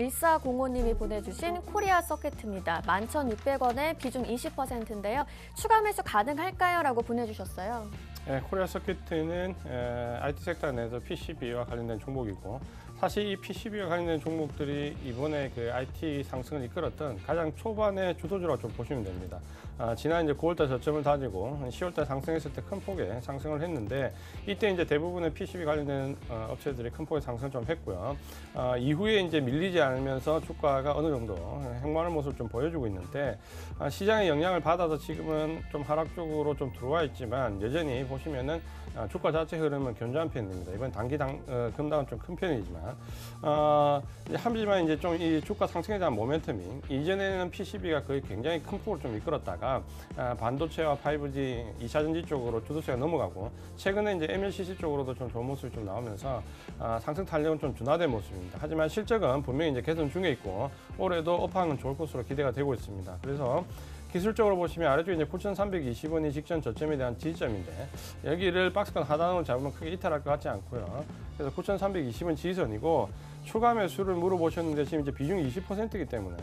1405님이 보내주신 코리아 서킷입니다. 11,600원에 비중 20%인데요. 추가 매수 가능할까요? 라고 보내주셨어요. 예, 코리아 서킷은 에, IT 섹터 내에서 PCB와 관련된 종목이고 사실 이 PCB와 관련된 종목들이 이번에 그 IT 상승을 이끌었던 가장 초반의 주도주라고 좀 보시면 됩니다. 아, 지난 이제 9월달 저점을 다지고 10월달 상승했을 때 큰 폭의 상승을 했는데 이때 이제 대부분의 PCB 관련된 어, 업체들이 큰 폭의 상승을 좀 했고요. 아, 이후에 이제 밀리지 않으면서 주가가 어느 정도 행보하는 모습을 좀 보여주고 있는데 아, 시장의 영향을 받아서 지금은 좀 하락 쪽으로 좀 들어와 있지만 여전히 보시면은 아, 주가 자체 흐름은 견조한 편입니다. 이번 단기 당, 어, 급락은 좀 큰 편이지만 어, 하지만 이제 좀 이 주가 상승에 대한 모멘텀이 이전에는 PCB가 거의 굉장히 큰 폭을 좀 이끌었다가 아, 반도체와 5G, 2차 전지 쪽으로 주도세가 넘어가고 최근에 이제 MLCC 쪽으로도 좀 좋은 모습이 좀 나오면서 아, 상승 탄력은 좀 둔화된 모습입니다. 하지만 실적은 분명히 이제 개선 중에 있고 올해도 업황은 좋을 것으로 기대가 되고 있습니다. 그래서 기술적으로 보시면 아래쪽에 이제 9,320원이 직전 저점에 대한 지지점인데 여기를 박스권 하단으로 잡으면 크게 이탈할 것 같지 않고요. 그래서 9,320원 지지선이고 추가 매수를 물어보셨는데 지금 이제 비중이 20%이기 때문에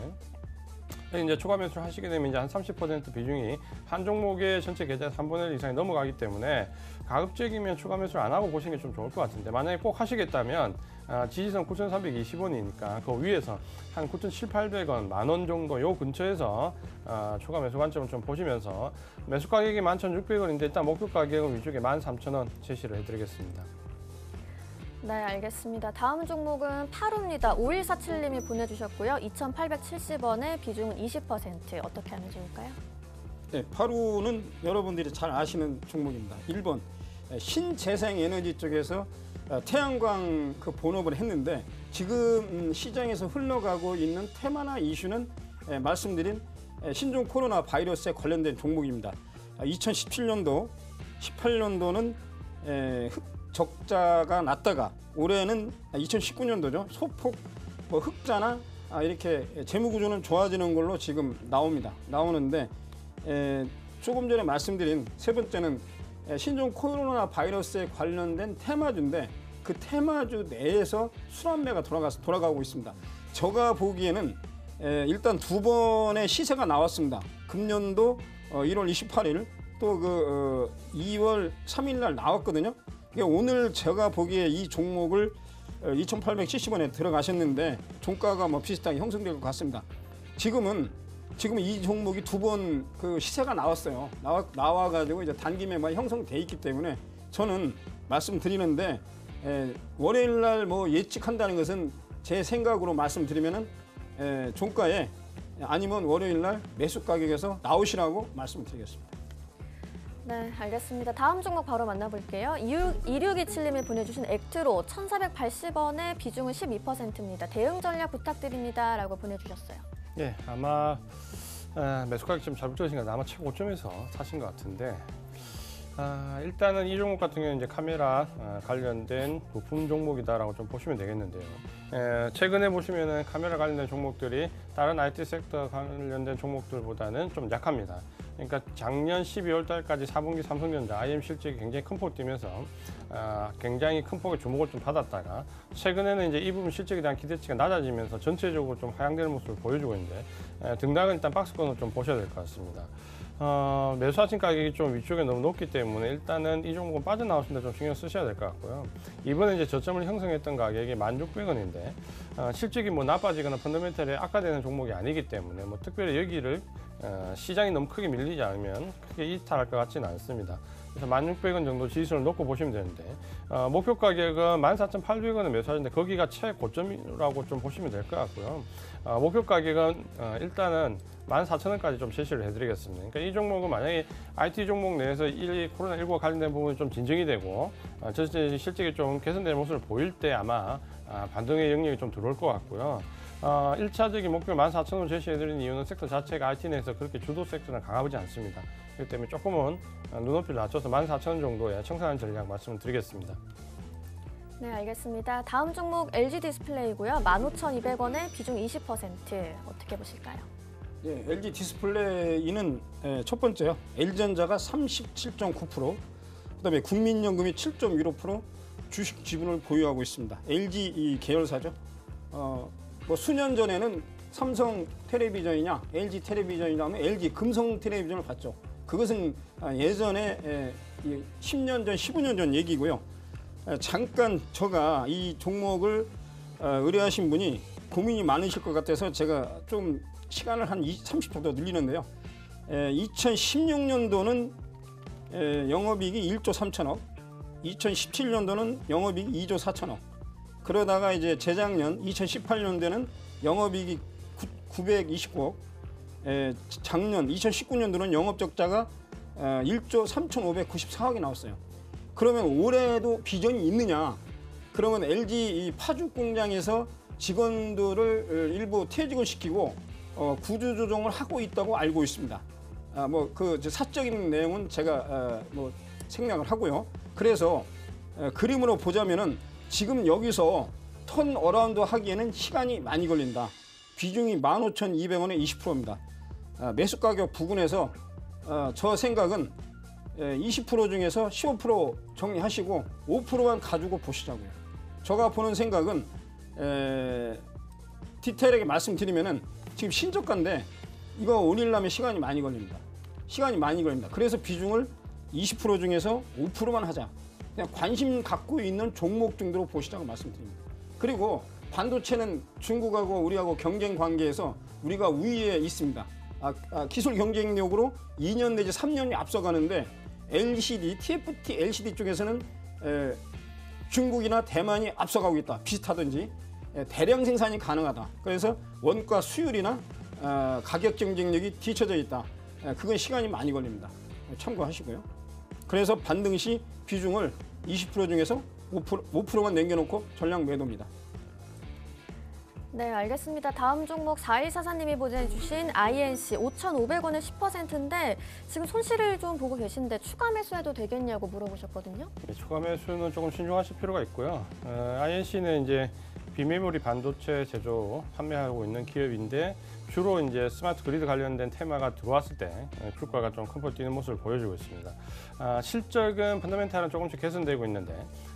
이제 추가 매수를 하시게 되면 이제 한 30% 비중이 한 종목의 전체 계좌 3분의 1 이상이 넘어가기 때문에 가급적이면 추가 매수를 안 하고 보시는 게 좀 좋을 것 같은데 만약에 꼭 하시겠다면 아, 지지선 9,320원이니까 그 위에서 한 9,700원, 만 원 정도 요 근처에서 아, 추가 매수 관점을 좀 보시면서 매수 가격이 11,600원인데 일단 목표 가격은 위쪽에 13,000원 제시를 해드리겠습니다. 네, 알겠습니다. 다음 종목은 파루입니다. 5147님이 보내주셨고요. 2,870원에 비중 20% 어떻게 하면 좋을까요? 네, 파루는 여러분들이 잘 아시는 종목입니다. 1번 신재생에너지 쪽에서 어, 태양광 그 본업을 했는데 지금 음, 시장에서 흘러가고 있는 테마나 이슈는 예, 말씀드린 예, 신종 코로나 바이러스에 관련된 종목입니다. 2017년도, 18년도는 예, 흑 적자가 났다가 올해는 2019년도죠 소폭 뭐 흑자나 아, 이렇게 재무 구조는 좋아지는 걸로 지금 나옵니다. 나오는데 에, 조금 전에 말씀드린 세 번째는 에, 신종 코로나 바이러스에 관련된 테마주인데 그 테마주 내에서 순환매가 돌아가서 돌아가고 있습니다. 제가 보기에는 에, 일단 두 번의 시세가 나왔습니다. 금년도 어, 1월 28일 또그 어, 2월 3일 날 나왔거든요. 그러니까 오늘 제가 보기에 이 종목을 2,870원에 들어가셨는데 종가가 뭐 비슷하게 형성될 것 같습니다. 지금은 지금 이 종목이 두 번 그 시세가 나왔어요. 나와 나와가지고 이제 단기 매매 형성돼 있기 때문에 저는 말씀드리는데 에, 월요일 날 뭐 예측한다는 것은 제 생각으로 말씀드리면은 에, 종가에 아니면 월요일 날 매수 가격에서 나오시라고 말씀드리겠습니다. 네, 알겠습니다. 다음 종목 바로 만나볼게요. 2627님이 보내주신 액트로 1,480원에 비중은 12%입니다. 대응 전략 부탁드립니다. 라고 보내주셨어요. 예, 아마 아, 매수 가격 좀거 아마 최고점에서 사신 것 같은데 아, 일단은 이 종목 같은 경우는 이제 카메라 아, 관련된 부품 종목이다라고 좀 보시면 되겠는데요. 에, 최근에 보시면은 카메라 관련된 종목들이 다른 IT 섹터 관련된 종목들보다는 좀 약합니다. 그러니까 작년 12월 달까지 4분기 삼성전자 IM 실적이 굉장히 큰폭 뛰면서 아, 굉장히 큰 폭의 주목을 좀 받았다가 최근에는 이제 이 부분 실적에 대한 기대치가 낮아지면서 전체적으로 좀 하향되는 모습을 보여주고 있는데 에, 등락은 일단 박스권을 좀 보셔야 될 것 같습니다. 어, 매수하신 가격이 좀 위쪽에 너무 높기 때문에 일단은 이 종목은 빠져나오시는데 좀 신경 쓰셔야 될 것 같고요. 이번에 이제 저점을 형성했던 가격이 1,600원인데 어, 실적이 뭐 나빠지거나 펀더멘털에 악화되는 종목이 아니기 때문에 뭐 특별히 여기를 어, 시장이 너무 크게 밀리지 않으면 크게 이탈할 것 같지는 않습니다. 그래서 1,600원 정도 지지선을 놓고 보시면 되는데 어, 목표 가격은 14,800원에 매수하는데 거기가 최고점이라고 좀 보시면 될 것 같고요. 어, 목표 가격은 어, 일단은 14,000원까지 좀 제시를 해드리겠습니다. 그러니까 이 종목은 만약에 IT 종목 내에서 이 코로나19와 관련된 부분이 좀 진정이 되고 어, 전체 실적이 좀 개선되는 모습을 보일 때 아마 아, 반등의 영역이 좀 들어올 것 같고요. 어, 1차적인 목표 14,000원 제시해드린 이유는 섹터 자체가 IT 내에서 그렇게 주도 섹터는 강하지 않습니다. 그렇기 때문에 조금은 어, 눈높이를 낮춰서 14,000원 정도의 청산한 전략 말씀을 드리겠습니다. 네, 알겠습니다. 다음 종목 LG 디스플레이고요. 15,200원에 비중 20% 어떻게 보실까요? 예, LG 디스플레이는 예, 첫 번째요. LG전자가 37.9%, 그다음에 국민연금이 7.15% 주식 지분을 보유하고 있습니다. LG 이 계열사죠. 어, 뭐 수년 전에는 삼성 텔레비전이냐 LG 텔레비전이냐 하면 LG 금성 텔레비전을 봤죠. 그것은 아, 예전에 에, 이 10년 전, 15년 전 얘기고요. 에, 잠깐 제가 이 종목을 어, 의뢰하신 분이 고민이 많으실 것 같아서 제가 좀 시간을 한 20, 30초 더 늘리는데요. 2016년도는 영업이익이 1조 3천억, 2017년도는 영업이익이 2조 4천억. 그러다가 이제 재작년 2018년도에는 영업이익이 929억, 에, 작년 2019년도는 영업적자가 어, 1조 3,594억이 나왔어요. 그러면 올해도 비전이 있느냐? 그러면 LG 이 파죽 공장에서 직원들을 어, 일부 퇴직을 시키고 어, 구조 조정을 하고 있다고 알고 있습니다. 아, 뭐그 사적인 내용은 제가 어, 뭐 생략을 하고요. 그래서 어, 그림으로 보자면은 지금 여기서 turn around 하기에는 시간이 많이 걸린다. 비중이 15,200원에 20%입니다. 아, 매수 가격 부근에서 어, 저 생각은 에, 20% 중에서 15% 정리하시고 5%만 가지고 보시자고요. 제가 보는 생각은 에, 디테일하게 말씀드리면은 지금 신저가인데 이거 올리려면 시간이 많이 걸립니다. 시간이 많이 걸립니다. 그래서 비중을 20% 중에서 5%만 하자. 그냥 관심 갖고 있는 종목 정도로 보시자고 말씀드립니다. 그리고 반도체는 중국하고 우리하고 경쟁 관계에서 우리가 우위에 있습니다. 아, 아, 기술 경쟁력으로 2년 내지 3년이 앞서가는데 LCD, TFT, LCD 쪽에서는 에, 중국이나 대만이 앞서가고 있다. 비슷하든지 에, 대량 생산이 가능하다. 그래서 원가 수율이나 어, 가격 경쟁력이 뒤처져 있다. 에, 그건 시간이 많이 걸립니다. 참고하시고요. 그래서 반등 시 비중을 20% 중에서 5%, 5%만 남겨놓고 전량 매도입니다. 네, 알겠습니다. 다음 종목 4144님이 보내주신 INC 5,500원에 10%인데 지금 손실을 좀 보고 계신데 추가 매수해도 되겠냐고 물어보셨거든요. 예, 추가 매수는 조금 신중하실 필요가 있고요. 어, INC는 이제 비메모리 반도체 제조 판매하고 있는 기업인데 주로 이제 스마트 그리드 관련된 테마가 들어왔을 때 어, 주가가 좀 큰 폭 뛰는 모습을 보여주고 있습니다. 아, 실적은 펀더멘탈은 조금씩 개선되고 있는데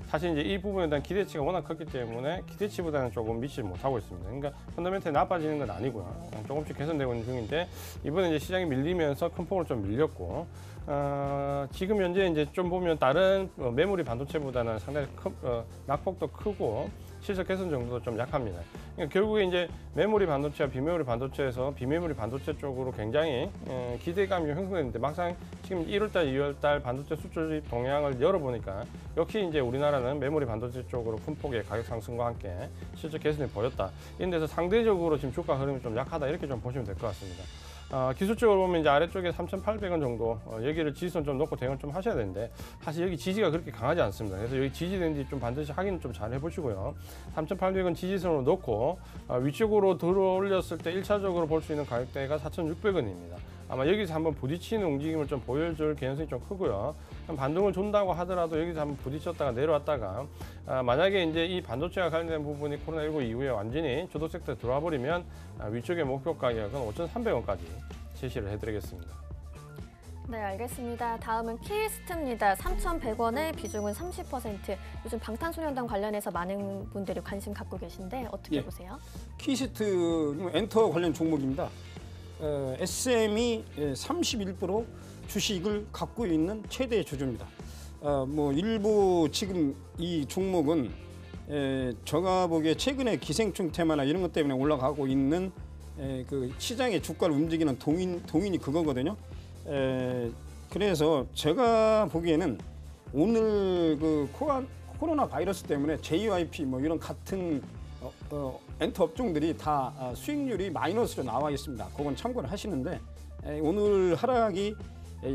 사실 이제 이 부분에 대한 기대치가 워낙 컸기 때문에 기대치보다는 조금 미치지 못하고 있습니다. 그러니까 펀더멘탈이 나빠지는 건 아니고요. 어, 조금씩 개선되고 있는 중인데 이번에 이제 시장이 밀리면서 큰 폭으로 좀 밀렸고 어, 지금 현재 이제 좀 보면 다른 어, 메모리 반도체보다는 상당히 큰, 어, 낙폭도 크고 실적 개선 정도도 좀 약합니다. 그러니까 결국에 이제 메모리 반도체와 비메모리 반도체에서 비메모리 반도체 쪽으로 굉장히 에, 기대감이 형성됐는데 막상 지금 1월달, 2월달 반도체 수출 동향을 열어보니까 역시 이제 우리나라는 메모리 반도체 쪽으로 큰 폭의 가격 상승과 함께 실적 개선이 보였다. 이런 데서 상대적으로 지금 주가 흐름이 좀 약하다 이렇게 좀 보시면 될 것 같습니다. 어, 기술적으로 보면 이제 아래쪽에 3,800원 정도 어, 여기를 지지선 좀 놓고 대응을 좀 하셔야 되는데 사실 여기 지지가 그렇게 강하지 않습니다. 그래서 여기 지지된지 좀 반드시 확인 좀 잘 해보시고요. 3,800원 지지선으로 놓고 어, 위쪽으로 들어 올렸을 때 1차적으로 볼 수 있는 가격대가 4,600원입니다. 아마 여기서 한번 부딪히는 움직임을 좀 보여줄 개연성이 좀 크고요. 반등을 준다고 하더라도 여기서 한번 부딪혔다가 내려왔다가 아, 만약에 이제 이 반도체와 관련된 부분이 코로나19 이후에 완전히 주도 섹터에 들어와 버리면 아, 위쪽의 목표 가격은 5,300원까지 제시를 해드리겠습니다. 네, 알겠습니다. 다음은 키이스트입니다. 3,100원에 비중은 30%. 요즘 방탄소년단 관련해서 많은 분들이 관심 갖고 계신데 어떻게 예. 보세요? 키이스트 엔터 관련 종목입니다. 어, SM이 31% 주식을 갖고 있는 최대 주주입니다. 어, 뭐 일부 지금 이 종목은 에, 제가 보기에 최근에 기생충 테마나 이런 것 때문에 올라가고 있는 에, 그 시장의 주가를 움직이는 동인 동인이 그거거든요. 에, 그래서 제가 보기에는 오늘 그 코로나 바이러스 때문에 JYP 뭐 이런 같은 어, 어, 엔터 업종들이 다 아, 수익률이 마이너스로 나와 있습니다. 그건 참고를 하시는데 에, 오늘 하락이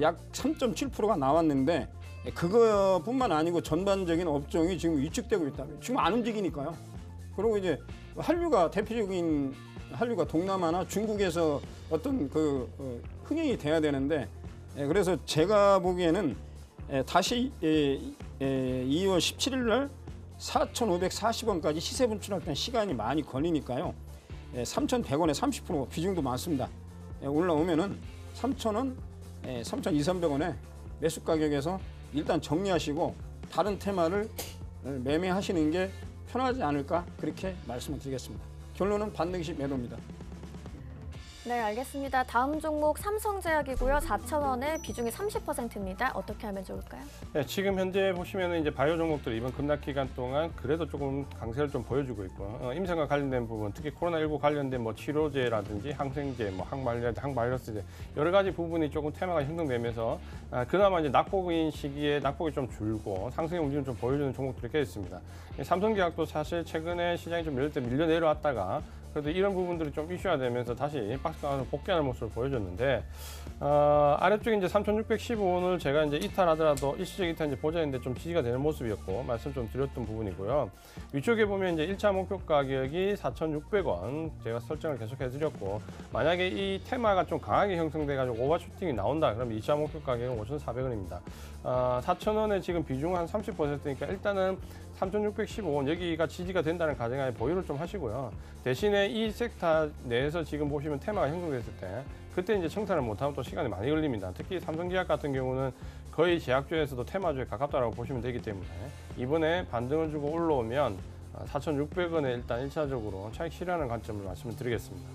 약 3.7%가 나왔는데 에, 그거뿐만 아니고 전반적인 업종이 지금 위축되고 있다. 지금 안 움직이니까요. 그리고 이제 한류가 대표적인 한류가 동남아나 중국에서 어떤 그 어, 흥행이 돼야 되는데 에, 그래서 제가 보기에는 에, 다시 에, 에, 2월 17일 날 4,540원까지 시세 분출할 때 시간이 많이 걸리니까요. 예, 3,100원에 30% 비중도 많습니다. 예, 올라오면은 3,000원, 예, 3,200원에 매수 가격에서 일단 정리하시고 다른 테마를 어, 매매하시는 게 편하지 않을까 그렇게 말씀을 드리겠습니다. 결론은 반등식 매도입니다. 네, 알겠습니다. 다음 종목 삼성제약이고요. 4,000원에 비중이 30%입니다. 어떻게 하면 좋을까요? 네, 지금 현재 보시면 이제 바이오 종목들이 이번 급락 기간 동안 그래도 조금 강세를 좀 보여주고 있고 어, 임상과 관련된 부분, 특히 코로나19 관련된 뭐 치료제라든지 항생제, 뭐 항말리아, 항바이러스제 여러 가지 부분이 조금 테마가 형성되면서 아, 그나마 이제 낙폭인 시기에 낙폭이 좀 줄고 상승의 움직임 좀 보여주는 종목들이 꽤 있습니다. 이 삼성제약도 사실 최근에 시장이 좀 밀릴 때 밀려 내려왔다가 그래도 이런 부분들이 좀 이슈화 되면서 다시 박스가 복귀하는 모습을 보여줬는데 어, 아래쪽에 이제 3,615원을 제가 이제 이탈하더라도 일시적 이탈 이제 보자는데 좀 지지가 되는 모습이었고 말씀 좀 드렸던 부분이고요. 위쪽에 보면 이제 1차 목표 가격이 4,600원 제가 설정을 계속 해드렸고 만약에 이 테마가 좀 강하게 형성돼가지고 오버슈팅이 나온다 그러면 2차 목표 가격은 5,400원입니다. 어, 4,000원에 지금 비중 한 30%니까 일단은 3,615원 여기가 지지가 된다는 가정하에 보유를 좀 하시고요. 대신에 이 섹터 내에서 지금 보시면 테마가 형성됐을 때 그때 이제 청산을 못하면 또 시간이 많이 걸립니다. 특히 삼성제약 같은 경우는 거의 제약주에서도 테마주에 가깝다고 보시면 되기 때문에 이번에 반등을 주고 올라오면 4,600원에 일단 일차적으로 차익 실현하는 관점을 말씀을 드리겠습니다.